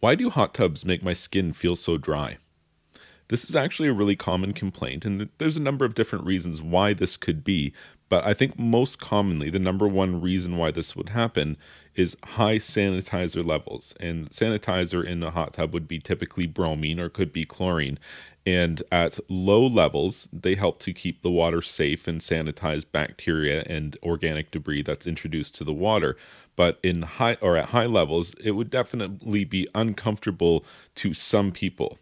Why do hot tubs make my skin feel so dry? This is actually a really common complaint, and there's a number of different reasons why this could be. But I think most commonly, the number one reason why this would happen is high sanitizer levels. And sanitizer in a hot tub would be typically bromine or could be chlorine. And at low levels, they help to keep the water safe and sanitize bacteria and organic debris that's introduced to the water. But in high or at high levels, it would definitely be uncomfortable to some people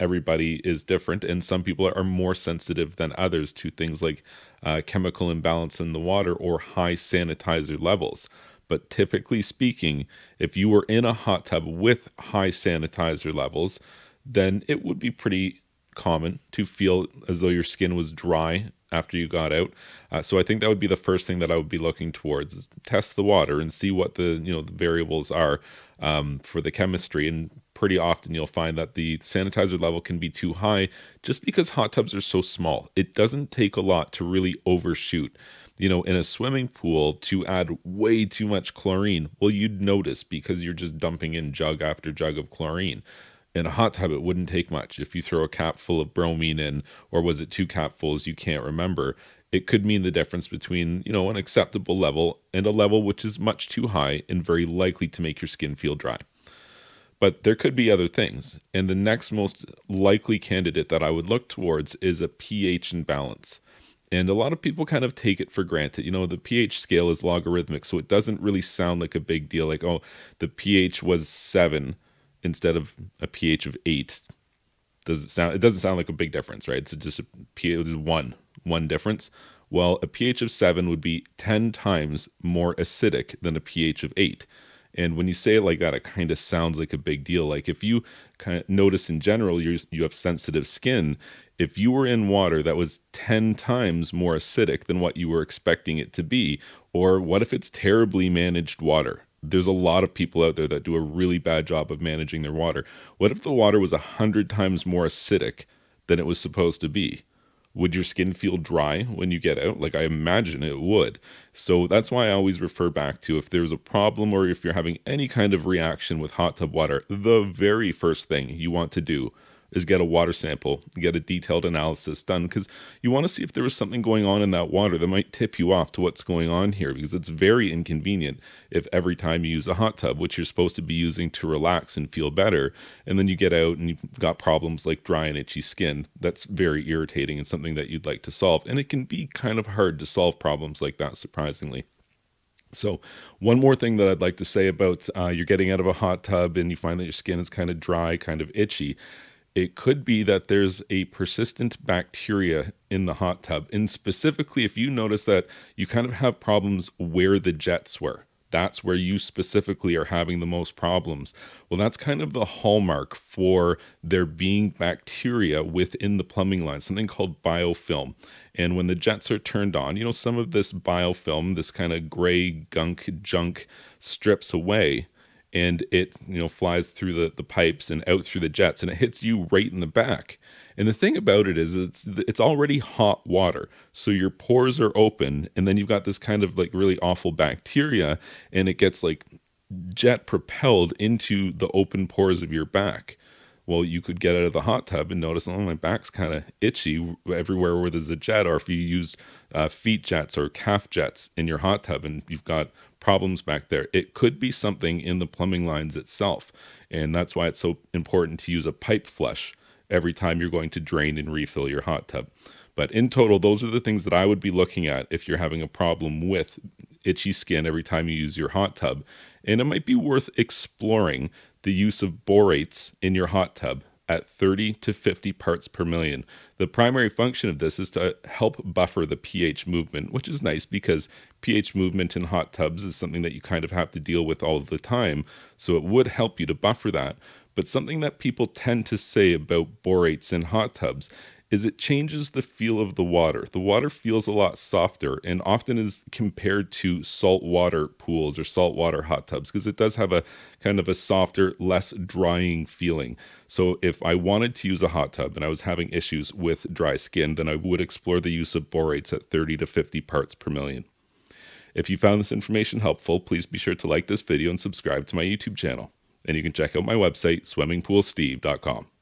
everybody is different, and some people are more sensitive than others to things like uh, chemical imbalance in the water or high sanitizer levels. But typically speaking, if you were in a hot tub with high sanitizer levels, then it would be pretty common to feel as though your skin was dry after you got out. Uh, so I think that would be the first thing that I would be looking towards test the water and see what the you know the variables are um, for the chemistry and pretty often you'll find that the sanitizer level can be too high just because hot tubs are so small. It doesn't take a lot to really overshoot. You know, in a swimming pool to add way too much chlorine, well, you'd notice because you're just dumping in jug after jug of chlorine. In a hot tub, it wouldn't take much. If you throw a cap full of bromine in, or was it two capfuls, you can't remember, it could mean the difference between, you know, an acceptable level and a level which is much too high and very likely to make your skin feel dry. But there could be other things. And the next most likely candidate that I would look towards is a pH imbalance. And a lot of people kind of take it for granted. You know, the pH scale is logarithmic, so it doesn't really sound like a big deal. Like, oh, the pH was seven instead of a pH of eight. Does it sound? It doesn't sound like a big difference, right? It's just a pH is one one difference. Well, a pH of seven would be ten times more acidic than a pH of eight. And when you say it like that, it kind of sounds like a big deal. Like if you kind of notice in general, you you have sensitive skin. If you were in water that was 10 times more acidic than what you were expecting it to be, or what if it's terribly managed water? There's a lot of people out there that do a really bad job of managing their water. What if the water was 100 times more acidic than it was supposed to be? Would your skin feel dry when you get out? Like I imagine it would. So that's why I always refer back to if there's a problem or if you're having any kind of reaction with hot tub water, the very first thing you want to do is get a water sample, get a detailed analysis done because you want to see if there was something going on in that water that might tip you off to what's going on here because it's very inconvenient if every time you use a hot tub, which you're supposed to be using to relax and feel better, and then you get out and you've got problems like dry and itchy skin, that's very irritating and something that you'd like to solve. And it can be kind of hard to solve problems like that, surprisingly. So, one more thing that I'd like to say about uh, you're getting out of a hot tub and you find that your skin is kind of dry, kind of itchy it could be that there's a persistent bacteria in the hot tub. And specifically, if you notice that you kind of have problems where the jets were, that's where you specifically are having the most problems. Well, that's kind of the hallmark for there being bacteria within the plumbing line, something called biofilm. And when the jets are turned on, you know, some of this biofilm, this kind of gray gunk junk strips away and it you know flies through the, the pipes and out through the jets and it hits you right in the back. And the thing about it is it's it's already hot water so your pores are open and then you've got this kind of like really awful bacteria and it gets like jet propelled into the open pores of your back. Well, you could get out of the hot tub and notice, oh, my back's kind of itchy everywhere where there's a jet, or if you used uh, feet jets or calf jets in your hot tub and you've got problems back there, it could be something in the plumbing lines itself. And that's why it's so important to use a pipe flush every time you're going to drain and refill your hot tub. But in total, those are the things that I would be looking at if you're having a problem with itchy skin every time you use your hot tub. And it might be worth exploring the use of borates in your hot tub at 30 to 50 parts per million. The primary function of this is to help buffer the pH movement, which is nice because pH movement in hot tubs is something that you kind of have to deal with all the time. So it would help you to buffer that. But something that people tend to say about borates in hot tubs is it changes the feel of the water. The water feels a lot softer and often is compared to saltwater pools or saltwater hot tubs because it does have a kind of a softer, less drying feeling. So if I wanted to use a hot tub and I was having issues with dry skin, then I would explore the use of borates at 30 to 50 parts per million. If you found this information helpful, please be sure to like this video and subscribe to my YouTube channel. And you can check out my website, swimmingpoolsteve.com.